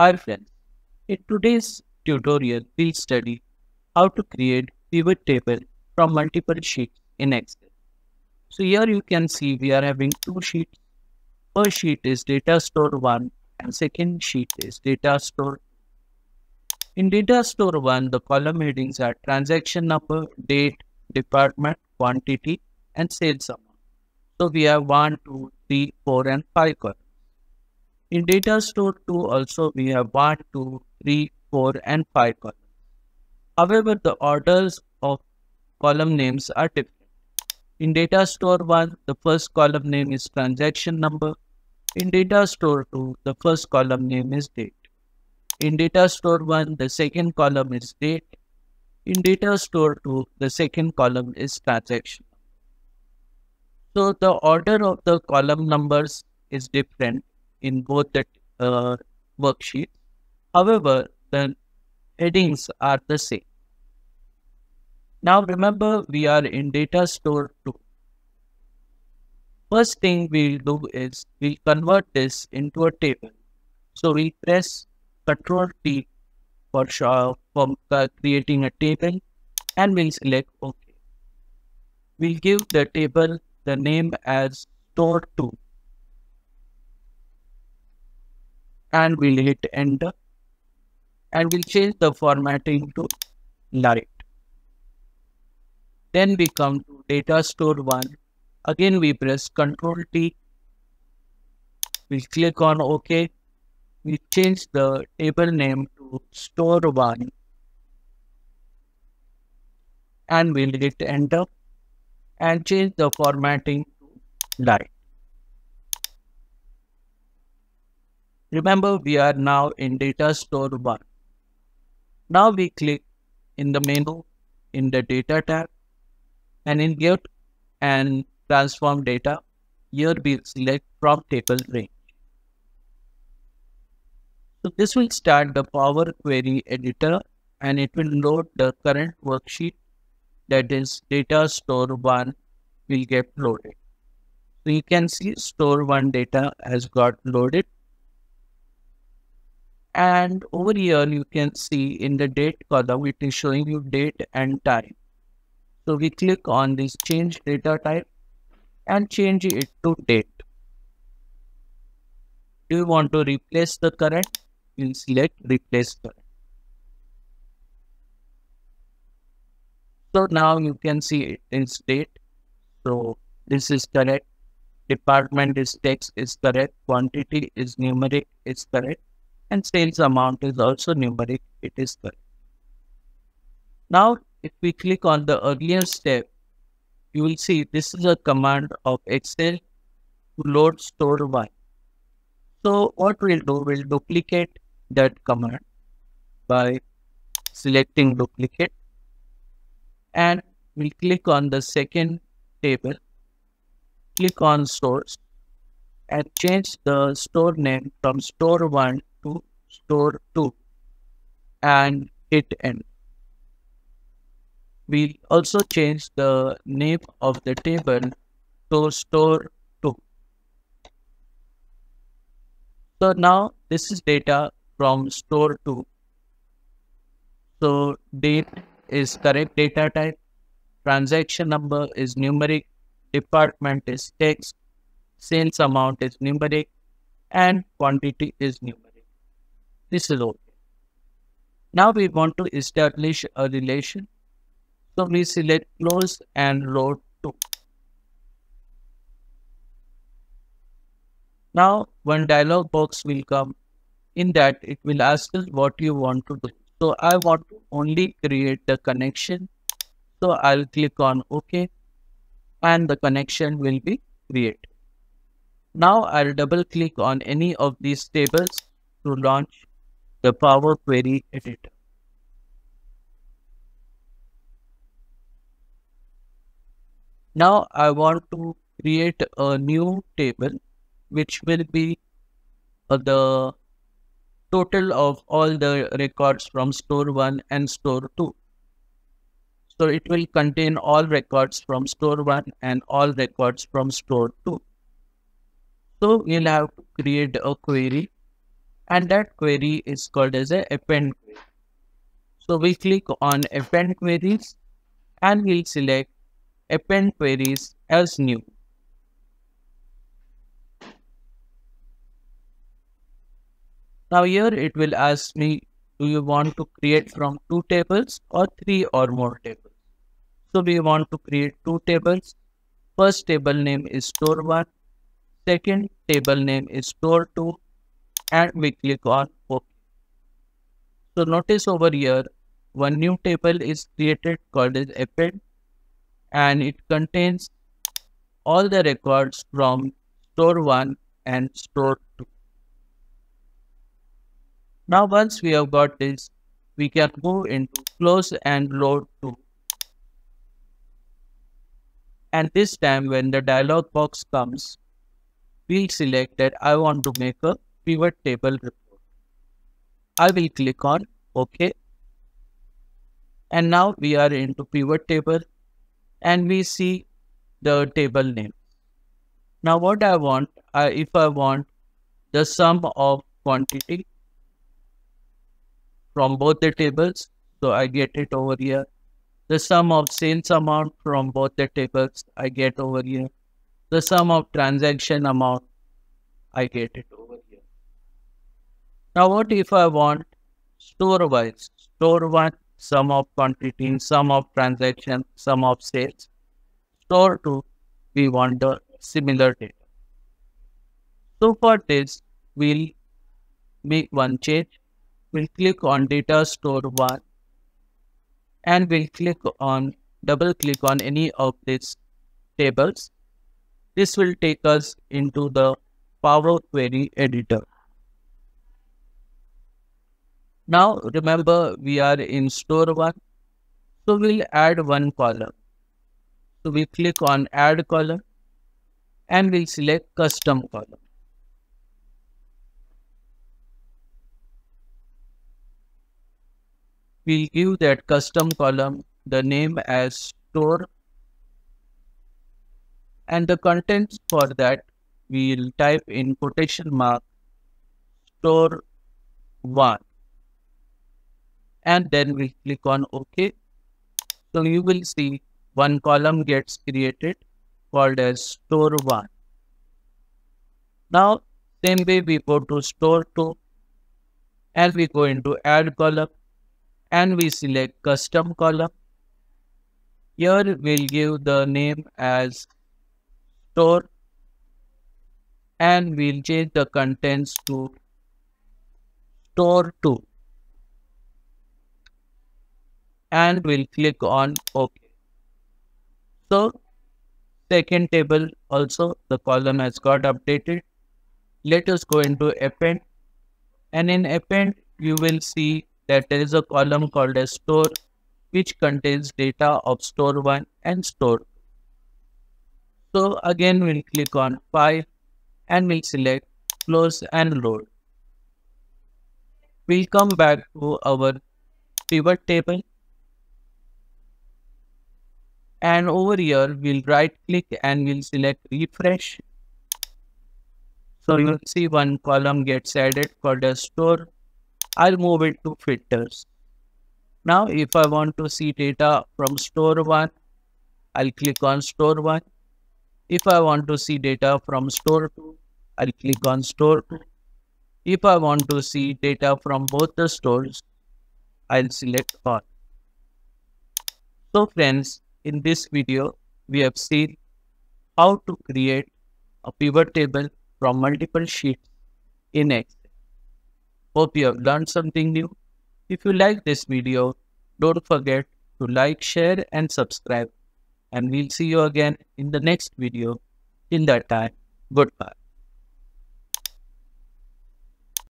Hi friends, in today's tutorial we'll study how to create pivot table from multiple sheets in Excel. So here you can see we are having two sheets. First sheet is data store 1 and second sheet is data store. In data store 1 the column headings are transaction number, date, department, quantity and sales amount. So we have 1, 2, 3, 4 and 5 columns. In data store 2 also we have 1, 2, 3, 4 and 5 columns. However, the orders of column names are different. In data store 1, the first column name is transaction number. In data store 2, the first column name is date. In data store 1, the second column is date. In data store 2, the second column is transaction. So the order of the column numbers is different in both the uh, worksheets. However, the headings are the same. Now remember we are in data store 2. First thing we'll do is we'll convert this into a table. So we press Ctrl T for, for uh, creating a table and we'll select OK. We'll give the table the name as store 2 and we'll hit enter and we'll change the formatting to light. Then we come to data store 1. Again we press Ctrl T. We'll click on OK. We change the table name to store 1 and we'll hit enter and change the formatting to light. Remember, we are now in data store 1. Now we click in the menu in the data tab and in get and transform data. Here we select from table range. So this will start the Power Query editor and it will load the current worksheet that is data store 1 will get loaded. So you can see store 1 data has got loaded and over here you can see in the date column it is showing you date and time. So we click on this change data type and change it to date. Do you want to replace the current? We'll select replace current. So now you can see it is date. So this is correct. Department is text is correct. Quantity is numeric is correct and sales amount is also numeric, it is correct. Now, if we click on the earlier step, you will see this is a command of Excel to load store 1. So what we'll do, we'll duplicate that command by selecting duplicate and we'll click on the second table, click on source and change the store name from store 1 to store 2 and hit end. We'll also change the name of the table to store 2. So now this is data from store 2. So date is correct data type, transaction number is numeric, department is text, sales amount is numeric, and quantity is numeric. This is okay. Now we want to establish a relation. So we select close and load to. Now one dialog box will come. In that it will ask us what you want to do. So I want to only create the connection. So I'll click on OK and the connection will be created. Now I'll double click on any of these tables to launch the Power Query Editor. Now I want to create a new table which will be uh, the total of all the records from store 1 and store 2. So it will contain all records from store 1 and all records from store 2. So we'll have to create a query and that query is called as a append query. So we click on append queries and we'll select append queries as new. Now here it will ask me, do you want to create from two tables or three or more tables? So we want to create two tables. First table name is store one. Second table name is store two. And we click on OK. So notice over here, one new table is created called as append and it contains all the records from store 1 and store 2. Now once we have got this, we can go into close and load to. And this time when the dialog box comes, we'll select that I want to make a pivot table report. I will click on OK. And now we are into pivot table and we see the table name. Now what I want, I, if I want the sum of quantity from both the tables. So I get it over here. The sum of sales amount from both the tables, I get over here. The sum of transaction amount, I get it over. Now what if I want store wise? Store one, sum of quantity, sum of transaction, sum of sales. Store two, we want the similar data. So for this, we'll make one change we'll click on data store one and we'll click on double click on any of these tables. This will take us into the Power Query editor. Now remember we are in store one. So we'll add one column. So we click on add column and we'll select custom column. we'll give that custom column the name as store and the contents for that we'll type in quotation mark store 1 and then we click on OK. So you will see one column gets created called as store 1. Now same way we go to store 2 and we go into add column and we select custom column. Here we'll give the name as store and we'll change the contents to store 2 and we'll click on OK. So second table also the column has got updated. Let us go into append and in append you will see that there is a column called as store which contains data of store 1 and store 2. So again we'll click on file and we'll select close and load. We'll come back to our pivot table and over here we'll right click and we'll select refresh. So you'll see one column gets added for the store I'll move it to filters. Now, if I want to see data from store 1, I'll click on store 1. If I want to see data from store 2, I'll click on store 2. If I want to see data from both the stores, I'll select all. So friends, in this video, we have seen how to create a pivot table from multiple sheets in Excel. Hope you have learned something new. If you like this video, don't forget to like, share and subscribe. And we'll see you again in the next video. Till that time, goodbye.